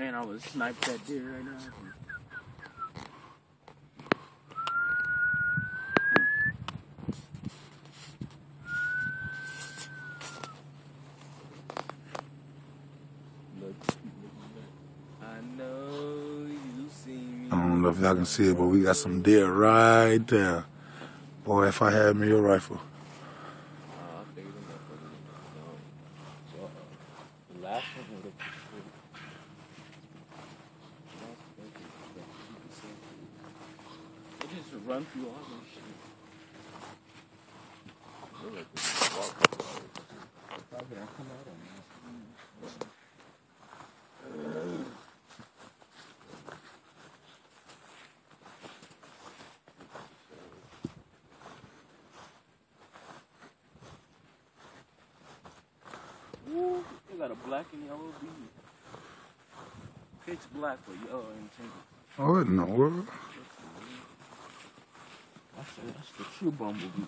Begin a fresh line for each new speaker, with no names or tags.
Man, I was sniped that deer right now. I know you see me.
I don't know if y'all can see it, but we got some deer right there. Boy, if I had me a rifle.
Uh, I figured them motherfuckers was gone. So, uh, the last one would have been They just run through all this shit. They like to just walk through all this shit. Probably don't come out on this. Ooh, they got a black and yellow bee. Pitch black or yellow and tingle.
Oh, in the world?
That's the, that's the true bumblebee.